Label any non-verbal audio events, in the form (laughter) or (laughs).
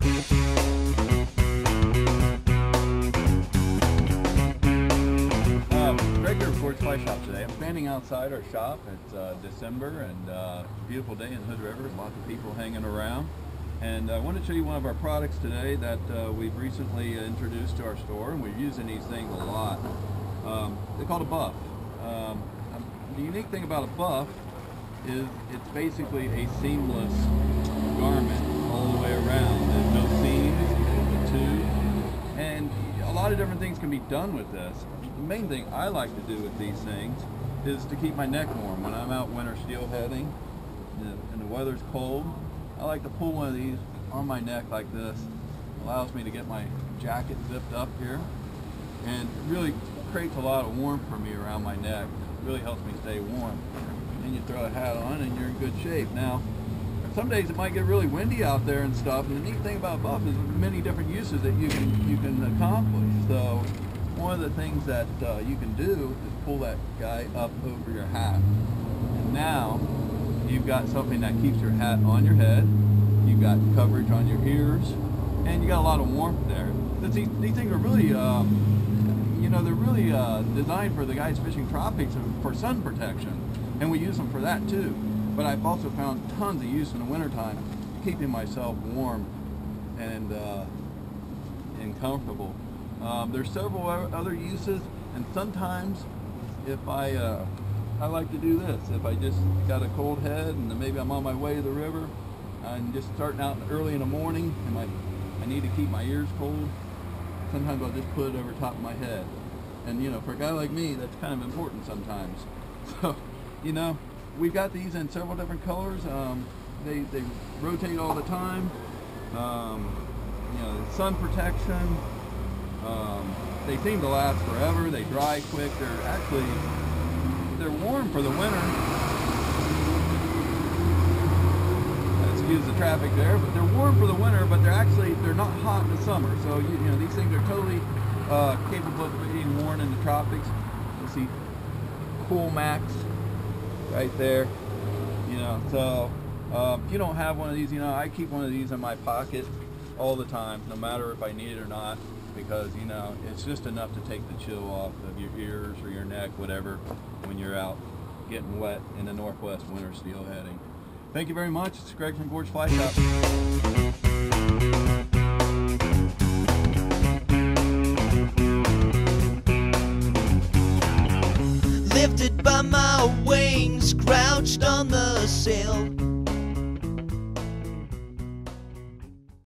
Um, Fly Shop today. I'm standing outside our shop. It's uh, December and uh, beautiful day in Hood River. Lots of people hanging around. And I want to show you one of our products today that uh, we've recently introduced to our store, and we're using these things a lot. Um, they're called a buff. Um, the unique thing about a buff is it's basically a seamless lot of different things can be done with this. The main thing I like to do with these things is to keep my neck warm. When I'm out winter steelheading and the, weather's cold, I like to pull one of these on my neck like this. Allows me to get my jacket zipped up here and it really creates a lot of warmth for me around my neck. It really helps me stay warm. And you throw a hat on and you're in good shape. Now, some days it might get really windy out there and stuff. And the neat thing about buff is many different uses that you can you can accomplish. So one of the things that uh, you can do is pull that guy up over your hat. And now you've got something that keeps your hat on your head. You've got coverage on your ears, and you got a lot of warmth there. These, these things are really, um, you know, they're really uh, designed for the guys fishing tropics for sun protection, and we use them for that too. But I've also found tons of use in the wintertime, keeping myself warm and uh, and comfortable. Um, there's several other uses, and sometimes if I uh, I like to do this. If I just got a cold head and maybe I'm on my way to the river and just starting out early in the morning and I, I need to keep my ears cold, sometimes I'll just put it over top of my head. And you know, for a guy like me, that's kind of important sometimes. (laughs) So, you know, we've got these in several different colors. Um, they, they rotate all the time. Um, you know, sun protection. Um, they seem to last forever. They dry quick. They're actually they're warm for the winter. Excuse the traffic there, but they're warm for the winter, but they're actually they're not hot in the summer. So you, you know these things are totally uh, capable of being worn in the tropics. You see Cool Max right there. You know, so uh, if you don't have one of these, you know, I keep one of these in my pocket all the time, no matter if I need it or not, because you know it's just enough to take the chill off of your ears or your neck, whatever, when you're out getting wet in the Northwest winter steelheading. Thank you very much. It's Greg from Gorge Fly Shop. lifted by my crouched on the sill.